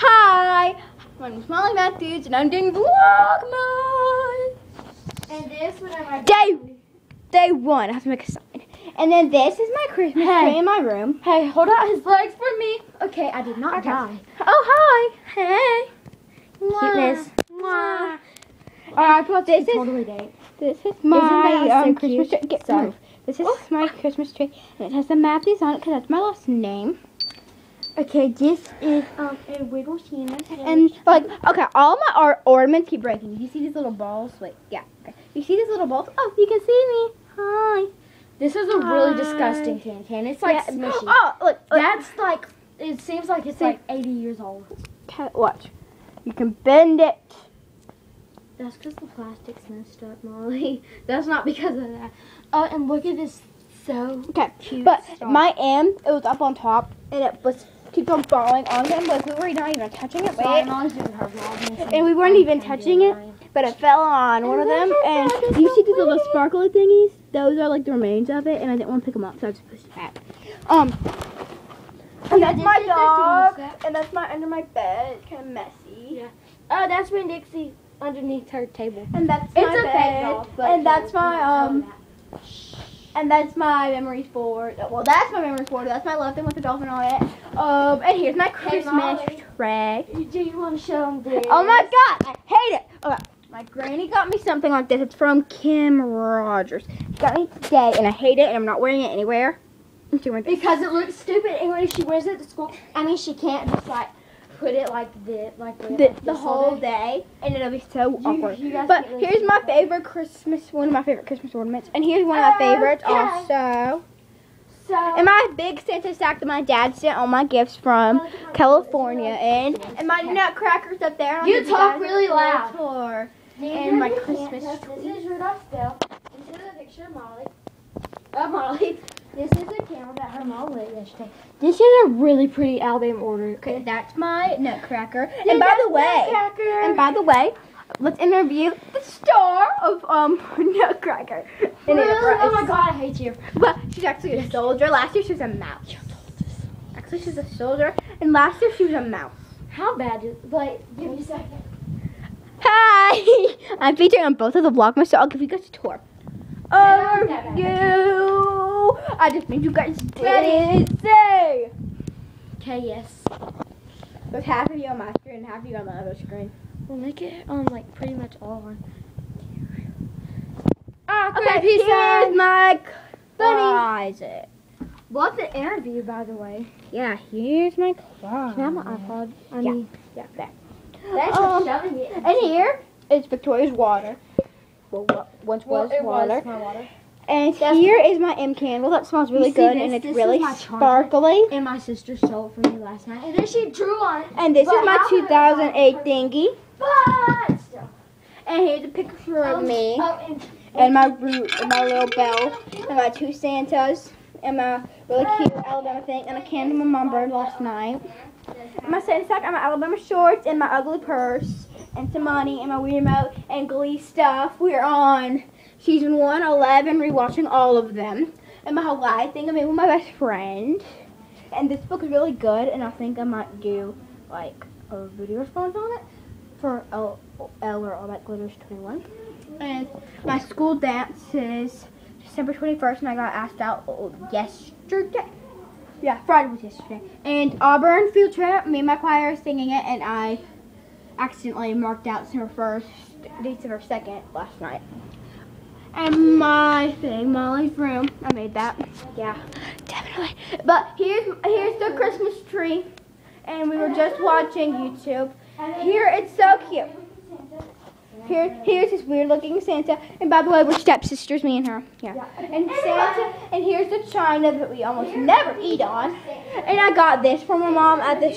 Hi, my name's Molly Matthews, and I'm doing Vlogmas. And this one I Day, day one. I have to make a sign. And then this is my Christmas Hey. tree in my room. Hey, hold out his legs for me. Okay, I did not Okay. die. Oh hi, hey. Cuteness. Mwah. Alright, but this is totally date. this is my so um, Christmas tree. Get, Sorry. move. This is my Christmas tree, and it has the Matthews on it because that's my last name. Okay, this is Um, and wiggle Sheena's And like, okay, all my or- ornaments keep breaking. You see these little balls? Wait, yeah. Okay. You see these little balls? Oh, you can see me. Hi. This is a really disgusting can can. It's like Yeah. smushy. Oh, look. look. That's like it seems like it's See. like 80 years old. Okay, watch. You can bend it. That's because the plastic's messed up, Molly. That's not because of that. Oh, and look at this so Okay, cute. but star. my M, it was up on top, and it was keeps on falling on him. Like we were not even touching it. Sorry, Wait. Molly's doing her vlog. And we weren't even touching it. But it fell on one of them, and you see these little sparkly thingies? Those are like the remains of it, and I didn't want to pick them up, so I just pushed it back. Um, and that's my dog, and that's my under my bed. It's kind of messy. Yeah. Oh, that's when Dixie underneath her table. And that's It's my a bed, fake dog, and that's my you know um, and that's my memories board. Well, that's my memories board. That's my love one with the dolphin on it. Um, and here's my Christmas Molly. tray. Do you want to show them this? Oh my god, I hate it. Okay, my granny got me something like this. It's from Kim Rogers. She got me today, and I hate it, and I'm not wearing it anywhere. I'm doing this. Because it looks stupid, and when she wears it to school, I mean, she can't just like put it like this, like this, the, like the whole day. day, and it'll be so You- awkward. you but really here's my that. favorite Christmas, one of my favorite Christmas ornaments, and here's one of my oh, favorites also. So. And my big Santa sack that my dad sent all my gifts from California in, and my nutcrackers up there. I'll You talk really loud. Tour. These and my Christmas tree. This is Rudolph Bell. This is a picture of Molly. Of Molly. This is a camera that her mom lit yesterday. This is a really pretty album order. Okay, that's my nutcracker. Yeah, and by the way, Nutcracker. and by the way, let's interview the star of um Nutcracker. Really? Oh my god, I hate you. Well, she's actually a soldier. Last year she was a mouse. Actually, she's a soldier, and last year she was a mouse. How bad is like give me a second. Hi! I'm featuring on both of the vlogmas, so I'll give you guys a tour. Yeah, I just made you guys Ready? say. Okay, yes. There's half of you on my screen and half of you on the other screen. We'll make it on like pretty much all on. Ah, Okay, peace here's my closet. Love the interview, by the way. Yeah, here's my closet. Can I have my iPod? I Yeah. mean, Yeah, there. thanks Um, shoving it. And here is Victoria's water. Well, what once Well, was it water. was my water. And That's- here is my M candle. That smells really good this? and it's This really sparkly. And my sister stole it from me last night. And then she drew on it. And this But is my how did it 2008 not- thingy. But still. And here's a picture of me Oh, and, and my root and my little bell and my two Santas and my really cute Alabama thing and a candle my mom burned last night. And my Santa sack and my Alabama shorts and my ugly purse and some money and my Wii remote and Glee stuff. We're on season 111, rewatching all of them. And my Hawaii thing I made with my best friend. And this book is really good and I think I might do like a video response on it for L, L or All That Glitters 21. And my school dance is December 21st and I got asked out yesterday. Yeah, Friday was yesterday. And Auburn field trip, me and my choir are singing it and I accidentally marked out December 1st, December 2nd last night. And my thing, Molly's room, I made that. Yeah, definitely. But here's here's the Christmas tree. And we were just watching YouTube. Here, it's so cute. Here, here's this weird looking Santa. And by the way, we're stepsisters, me and her. Yeah. And Santa, and here's the china that we almost never eat on. And I got this from my mom at the,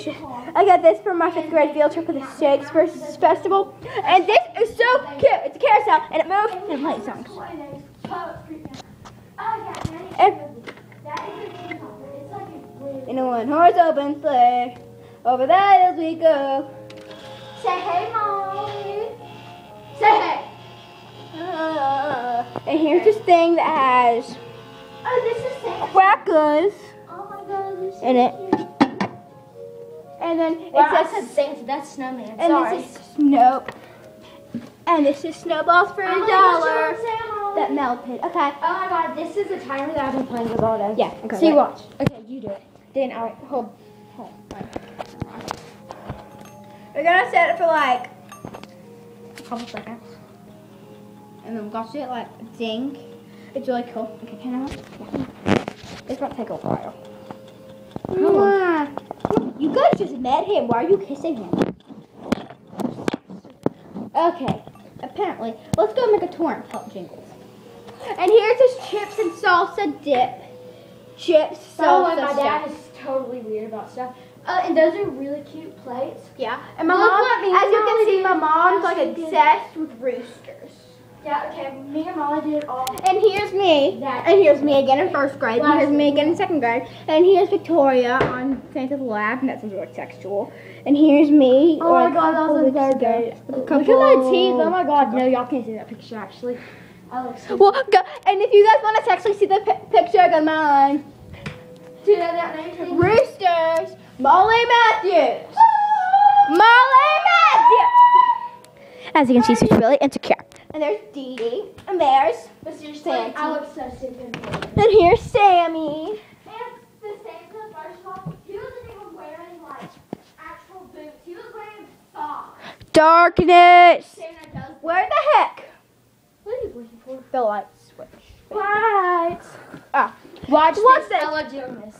I got this from my fifth grade field trip for the Shakespeare Festival. And this is so cute. It's a carousel, and it moves and it plays songs. And, in a one horse open sleigh, over the hills we go. say hey, Molly. Say hey. Uh, and here's this thing that has Oh, this is Santa. crackers Oh my god, this is in it. And then it says Santa. That's snowman. and Sorry. this is snow. And this is snowballs for a gonna dollar. go show Sam. That melted. Okay. Oh my god, this is a timer that I've been playing with all day. Yeah. Okay. So wait. watch. Okay, you do it. Then I hold. Hold. We're gonna set it for like, a couple seconds. and then see it like ding. It's really cool. Okay, can I? Yeah. It's gonna take a while. Mwah. You guys just met him. Why are you kissing him? Okay. Apparently, let's go make a tour and pop jingles. And here's his chips and salsa dip. Chips, So salsa. my stuff. dad is totally weird about stuff. Uh, and those are really cute plates. Yeah. And my Look mom, me as you can see, my mom's like Yes, we did. obsessed with roosters. Yeah, okay. Me and Molly did it all. And here's me. That- And here's me again in first grade. And here's me again in second grade. And here's Victoria on Santa's lap, And that sounds really textual. And here's me. Oh my god, that was ago. good. Look at my teeth. Oh my god. No, y'all can't see that picture actually. I look so Well, go, and if you guys want to actually see the pi- picture, go mine. Do that that name. Roosters, Molly Matthews. Molly Matthews. As you can see, she's really insecure. And there's Dee Dee. And there's. But seriously, Santa. I look so stupid. And here's Sammy. And the Santa, first of all, he wasn't even wearing like actual boots. He was wearing socks. Darkness. Santa does. Where the heck? What are you looking for? The light switch. Lights. Ah. Watch What's this. this? Ella doing this.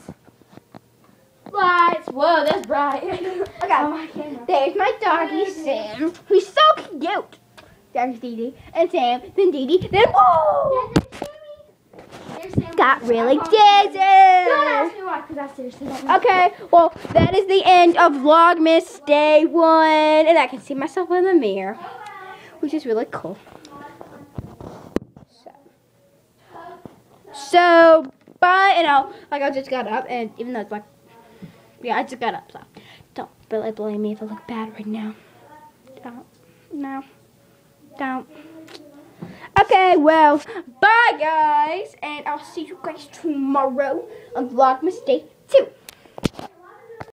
Lights. Whoa, that's bright. Okay. Oh, my camera. There's my doggy Sam, who's so cute. There's Dee Dee and Sam, then Dee Dee, then whoa! Got really Don't ask dizzy. me why, because I seriously don't. Okay, well that is the end of Vlogmas Day One, and I can see myself in the mirror, which is really cool. So, so bye, and I'll like I just got up, and even though it's like, yeah, I just got up, so don't really blame me if I look bad right now. Don't, no, don't. Okay, well, bye guys, and I'll see you guys tomorrow on Vlogmas Day 2.